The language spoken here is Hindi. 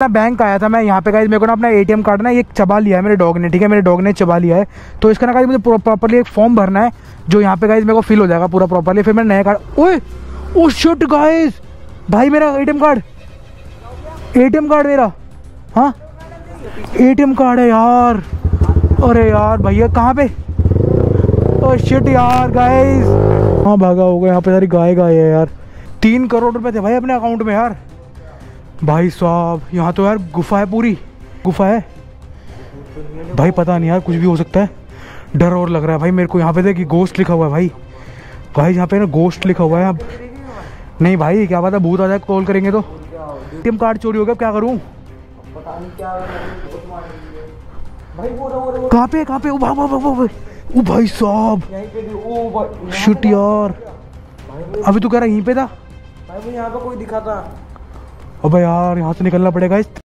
मैं बैंक आया था मैं यहाँ पे गाइज़ मेरे को ना अपना एटीएम कार्ड ना ये चबा लिया है मेरे डॉग ने, ठीक है? मेरे डॉग ने चबा लिया है। तो इसका ना गाइज़ मुझे प्रॉपरली एक फॉर्म भरना है, जो यहाँ पे गाइज़ मेरे को फिल हो जाएगा पूरा प्रॉपरली फिर मैं नया कार्ड ओए! ओ शिट गाइज़ भाई, मेरा एटीएम कार्ड एटीएम कार्ड मेरा। हाँ? एटीएम कार्ड है यार। अरे यार, भैया, कहाँ पे? ओ शिट यार गाइस हाँ भागा होगा यहाँ पे सारी गाय गाय है यार। तीन करोड़ रुपए थे भाई अपने अकाउंट में यार। भाई साहब, यहाँ तो यार गुफा है पूरी। गुफा है। भाई पता नहीं यार, कुछ भी हो सकता है। डर और लग रहा है भाई, मेरे को यहाँ पे देखिए गोस्ट लिखा हुआ है भाई। भाई, यहाँ पे ना गोस्ट लिखा हुआ है अब नहीं भाई, क्या पता भूत आ जाए कॉल करेंगे तो। एटीएम कार्ड चोरी हो गया क्या करूँ? कहाँ पे कहाँ पे? भाग ओ भाई साहब। शिट यार। अभी तू कह रहा यहीं पे था? भाई यहाँ पे कोई दिखा था। अबे यार यहाँ से निकलना पड़ेगा इस